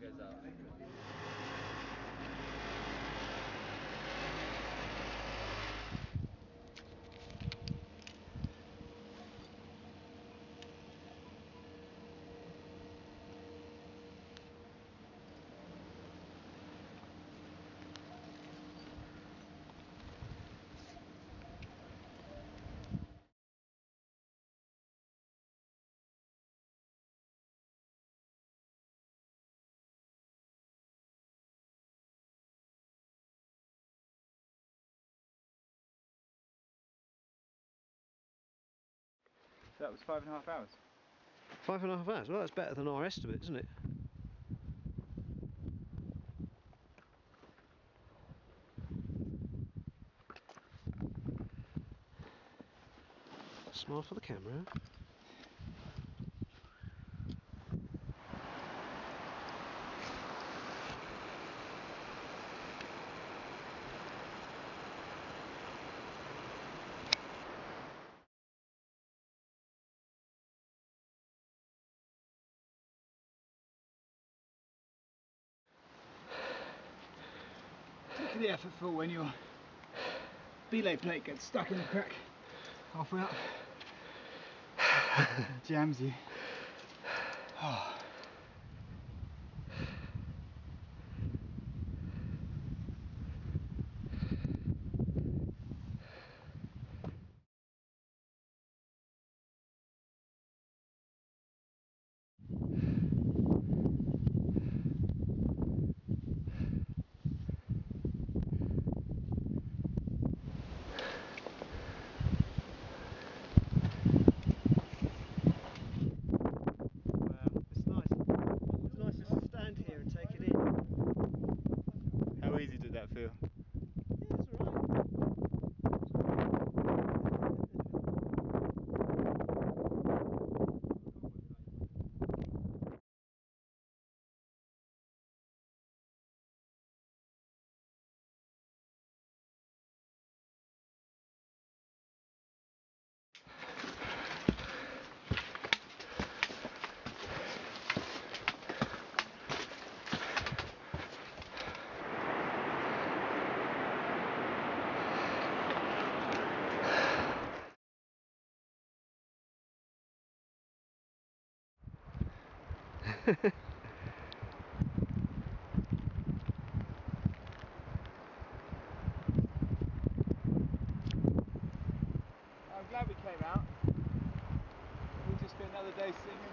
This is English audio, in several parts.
goes up. So that was five and a half hours. Five and a half hours. Well, that's better than our estimate, isn't it? Smile for the camera. Particularly effortful when your belay plate gets stuck in the crack halfway up. Jams you. Oh. I'm glad we came out. It'll just be another day sitting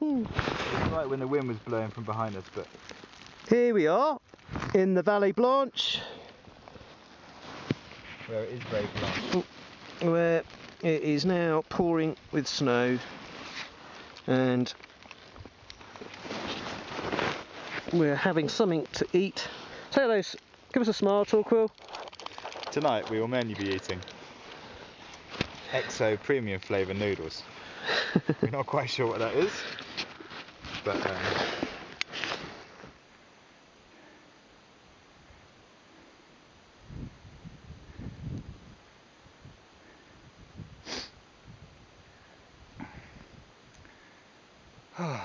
right when the wind was blowing from behind us, but Here we are in the Vallée Blanche where it is very blunt. where it is now pouring with snow and we're having something to eat. Say hello, give us a smile, Torquil. Tonight we will mainly be eating EXO premium flavour noodles. We're not quite sure what that is, but um,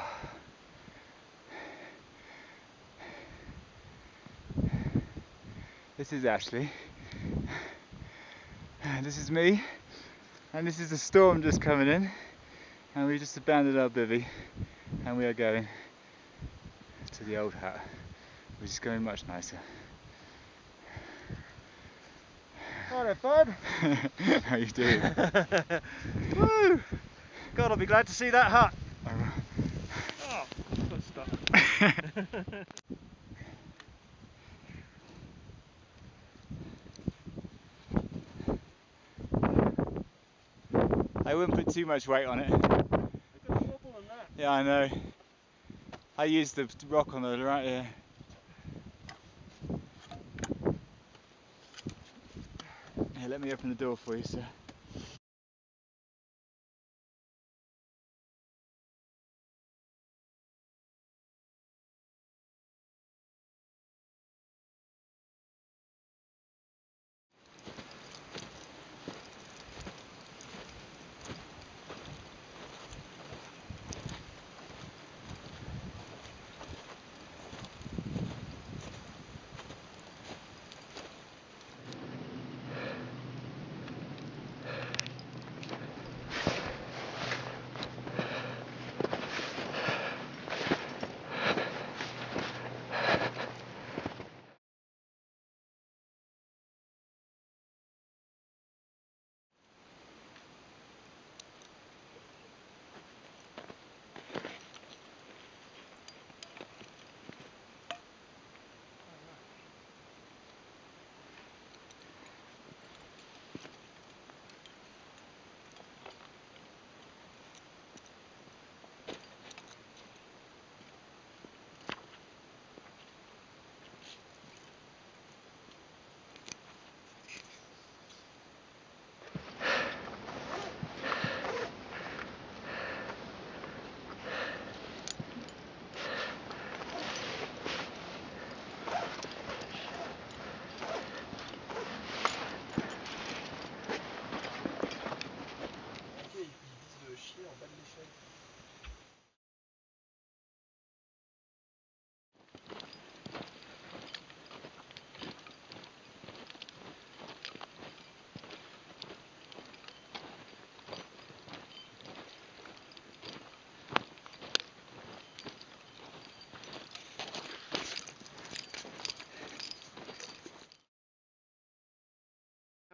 this is Ashley. This is me. And this is the storm just coming in. And we just abandoned our bivvy. And we are going to the old hut, which is going much nicer. Alright, bud. How you doing? Woo! God, I'll be glad to see that hut. Oh, Oh, stuck. I wouldn't put too much weight on it. Yeah, I know. I used the rock on the right here. Here, let me open the door for you, sir.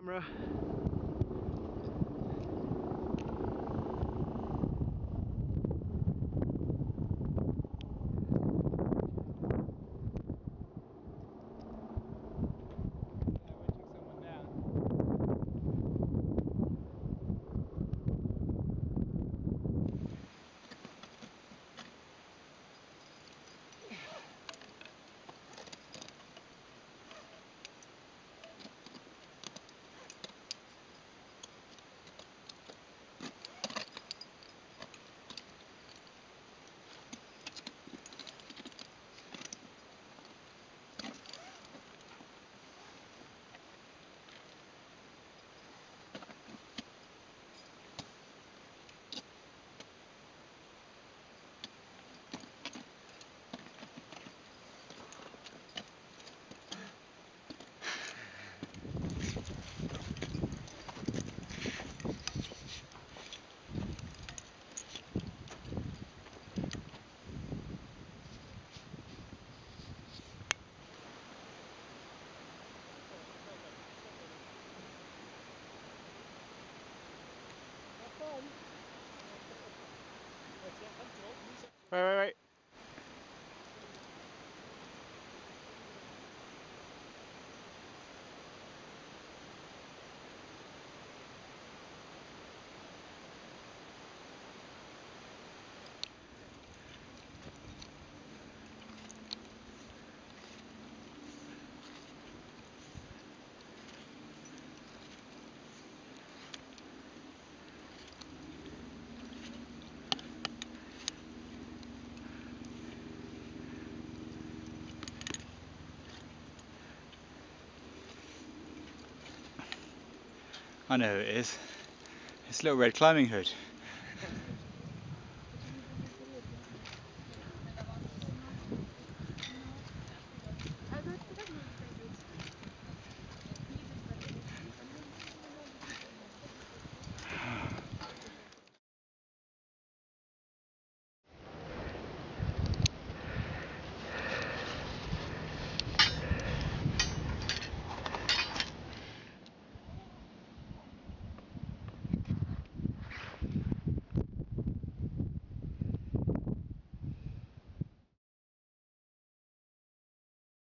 Camera. I know who it is. It's Little Red Climbing Hood.